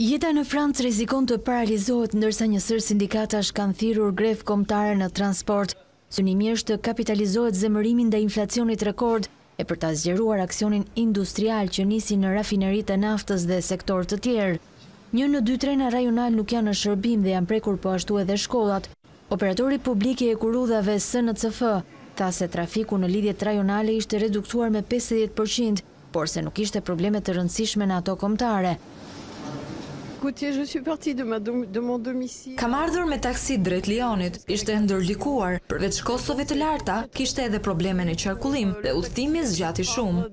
Jeta në Francë rrezikon të paralizohet ndërsa një sërë sindikatash kanë thirrur grevë kombëtare në transport. Synimi është të kapitalizohet zemërimi ndaj inflacionit rekord e për ta zgjeruar aksionin industrial që nisi në rafineritë e naftës dhe sektorë të tjerë. Një në dy trena rajonalë nuk janë në shërbim dhe janë prekur po ashtu edhe shkollat. Operatori publik i hekurudhave, SNCF, tha se trafiku në lidhjet rajonale ishte reduktuar me pesëdhjetë për qind Porse nuk kishte probleme të rëndësishme në ato kombëtare. Kam ardhur me taksi drejt Lionit, ishte e ndërlikuar, përveç kostove të larta, kishte edhe probleme në qarkullim dhe udhëtimi zgjati shumë.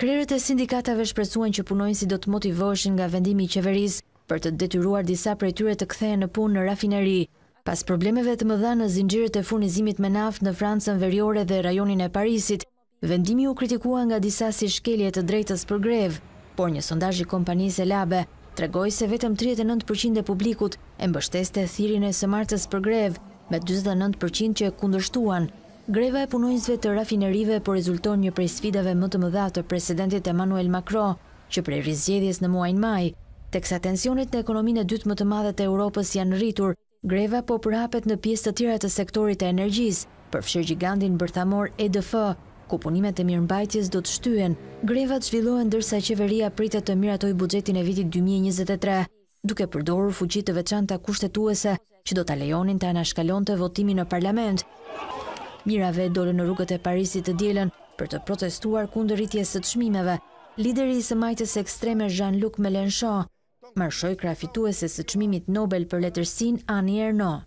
Krerët e sindikatave shpresuan që punonjësit do të motivoheshin nga vendimi i qeverisë për të detyruar disa prej tyre të kthehen në punë në rafineri, Pas problemeve të mëdha në zinxhirët e furnizimit me naftë në Francën veriore dhe rajonin e Parisit, vendimi u kritikua nga disa si shkelje e të drejtës për grevë, por një sondazh i kompanisë Elabe tregoi se vetëm tridhjetë e nëntë për qind e publikut e mbështeste thirrjen e së martës për grevë, me dyzet e nëntë për qind që e kundërshtuan. Greva e punonjësve të rafinerive po rezulton një prej sfidave më të mëdha të presidentit Emmanuel Macron, që prej rizgjedhjes në muajin maj, teksa tensionet në ekonominë e dytë më të madhe të Europës janë rritur, greva po përhapet në pjesë të tjera të sektorit të energjisë, përfshirë gjigantin bërthamor EDF, ku punimet e mirëmbajtjes do të shtyhen, grevat zhvillohen ndërsa qeveria pritet të miratojë buxhetin e vitit dy mijë e njëzet e tre. duke përdorur fuqi të veçanta kushtetuese që do ta lejonin të anashkalonte votimin në parlament. Mijëra vetë dolën në rrugët e Parisit të dielën për të protestuar kundër rritjes së çmimeve. Lideri i së majtës ekstreme Jean-Luc Mélenchon marshoi krah fitueses së çmimit Nobel për letërsinë Annie Ernaux.